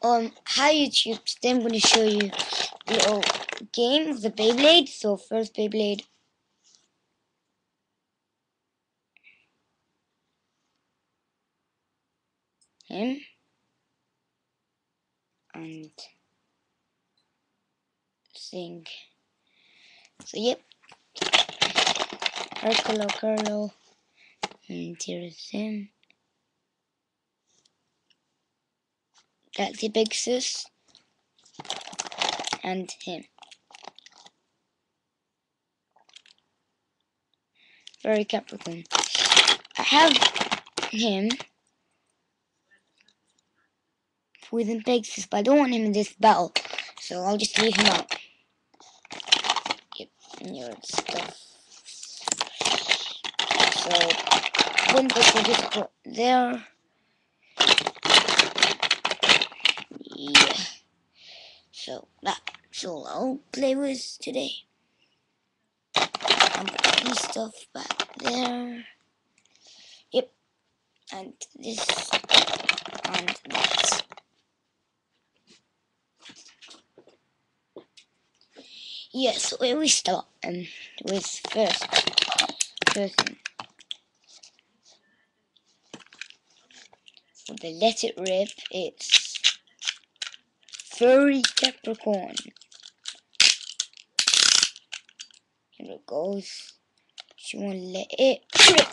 Um, hi YouTube. Today I'm going to show you little game the Beyblade. So first Beyblade. Him. And sing. So yep. Herculo Curlo. And here's him. Galaxy Pegasus and him. Fury Capricorn. I have him within Pegasus, but I don't want him in this battle, so I'll just leave him out. Yep, and stuff. So, one book will just put there. yeah. So that's all I'll play with today. I'll put these stuff back there. Yep. And this and that. Yeah, so where we start um with first person. For the let it rip, it's Fury Capricorn. Here it goes. She won't let it rip.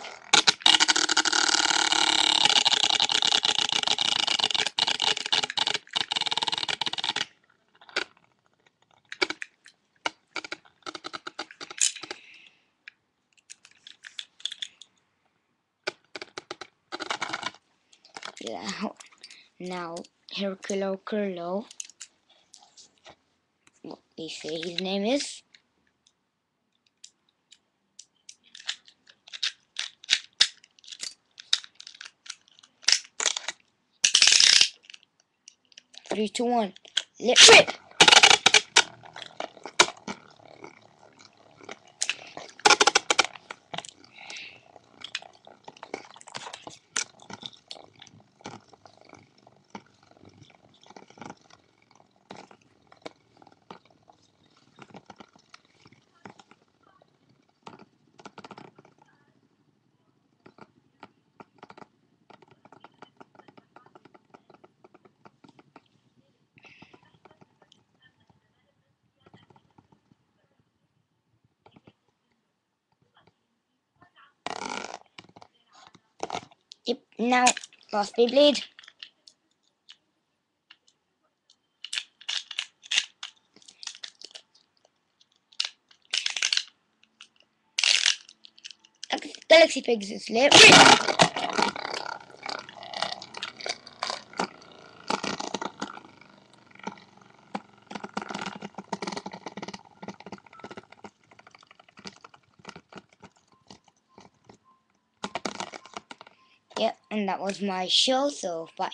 Yeah. Now, Herculo Curlo they say his name is. Three, two, one. Let rip! Yep, now last Beyblade. Galaxy Pegasus lip. Yep, and that was my show, so bye.